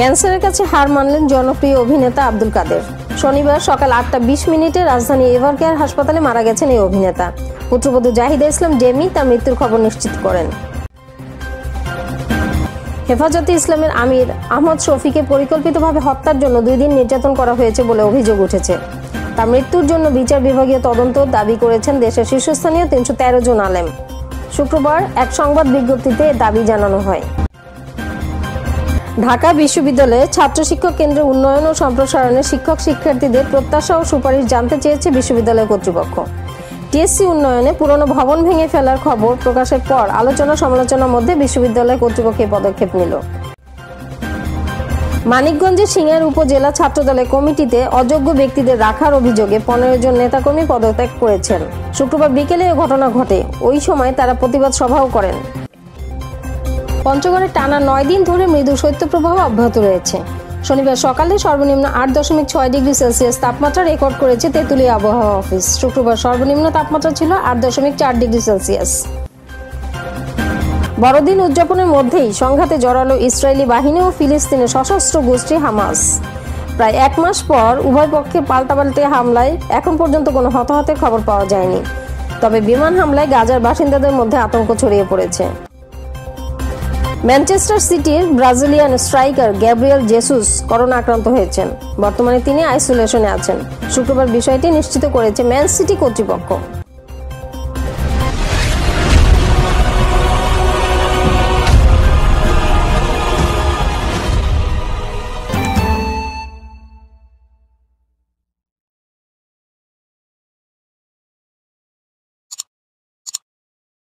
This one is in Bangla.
ক্যান্সারের কাছে হার মানলেন জনপ্রিয় অভিনেতা আব্দুল কাদের। শনিবার সকাল আটটা বিশ মিনিটে রাজধানী এভার কেয়ার হাসপাতালে মারা গেছেন এই অভিনেতা। পুত্রবধূ জাহিদা ইসলাম ডেমি তার মৃত্যুর খবর নিশ্চিত করেন। হেফাজতে ইসলামের আমির আহমদ শফিকে পরিকল্পিতভাবে হত্যার জন্য দুই দিন নির্যাতন করা হয়েছে বলে অভিযোগ উঠেছে। তার মৃত্যুর জন্য বিচার বিভাগীয় তদন্ত দাবি করেছেন দেশের শীর্ষস্থানীয় তিনশো তেরো জন আলেম। শুক্রবার এক সংবাদ বিজ্ঞপ্তিতে দাবি জানানো হয়। ঢাকা বিশ্ববিদ্যালয়ে ছাত্র শিক্ষক কেন্দ্রের উন্নয়ন ও সম্প্রসারণে শিক্ষক শিক্ষার্থীদের প্রত্যাশা ও সুপারিশ জানতে চেয়েছে বিশ্ববিদ্যালয় কর্তৃপক্ষ। টিএসসি উন্নয়নে পুরনো ভবন ভেঙে ফেলার খবর প্রকাশের পর আলোচনা সমালোচনার মধ্যে বিশ্ববিদ্যালয় কর্তৃপক্ষ পদক্ষেপ নিল। মানিকগঞ্জের সিঙ্গার উপজেলা ছাত্রদলের কমিটিতে অযোগ্য ব্যক্তিদের রাখার অভিযোগে পনেরো জন নেতাকর্মী পদত্যাগ করেছেন। শুক্রবার বিকেলে ঘটনা ঘটে। ওই সময় তারা প্রতিবাদ সভাও করেন। পঞ্চগড়ে টানা নয় দিন ধরে মৃদু শৈত্যপ্রবাহ অব্যাহত রয়েছে। শনিবার সকালে সর্বনিম্ন আট দশমিক ছয় ডিগ্রি সেলসিয়াস তাপমাত্রা রেকর্ড করেছে তেঁতুলিয়া আবহাওয়া অফিস। শুক্রবার সর্বনিম্ন তাপমাত্রা ছিল আট দশমিক চার ডিগ্রি সেলসিয়াস। বড়দিন উদযাপনের মধ্যেই সংঘাতে জড়ালো ইসরায়েলি বাহিনী ও ফিলিস্তিনের সশস্ত্র গোষ্ঠী হামাস। প্রায় এক মাস পর উভয় পক্ষে পাল্টাপাল্টে হামলায় এখন পর্যন্ত কোনো হতাহতের খবর পাওয়া যায়নি। তবে বিমান হামলায় গাজার বাসিন্দাদের মধ্যে আতঙ্ক ছড়িয়ে পড়েছে। ম্যানচেস্টার সিটির Brazilian striker Gabriel Jesus corona আক্রান্ত হয়েছেন। বর্তমানে তিনি আইসোলেশনে আছেন। শুক্রবার বিষয়টি নিশ্চিত করেছে ম্যান সিটি কর্তৃপক্ষ।